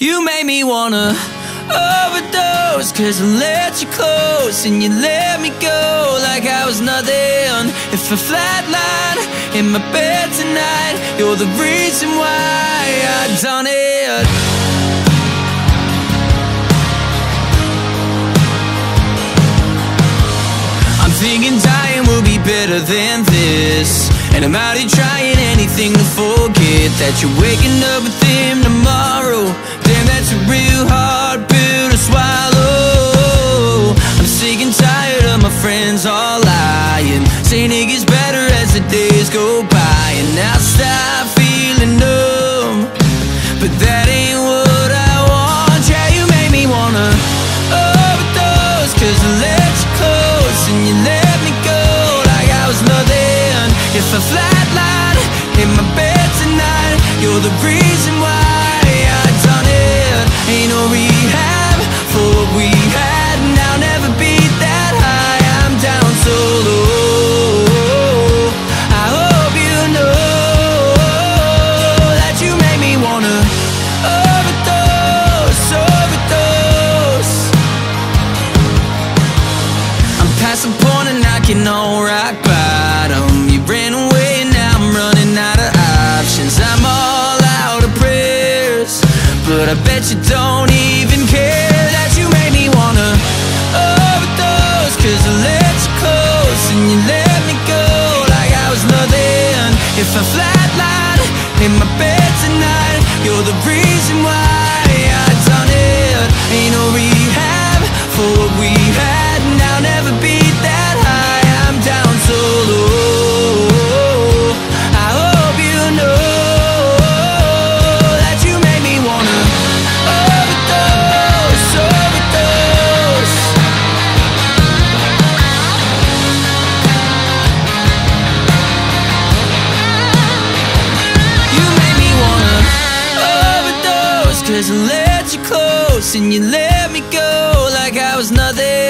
You made me wanna overdose Cause I let you close and you let me go Like I was nothing. If I flatline in my bed tonight You're the reason why I done it. I'm thinking dying will be better than this. And I'm out here trying anything to forget That you're waking up with him If I flatline in my bed tonight. You're the reason Past the point of knocking on rock bottom You ran away and now I'm running out of options. I'm all out of prayers But I bet you don't even care That you made me wanna overdose. Cause I let you close and you let me go Like I was nothing. If I flatline in my bed tonight You're the reason why I done it. Ain't no rehab for what we had and you let me go Like I was nothing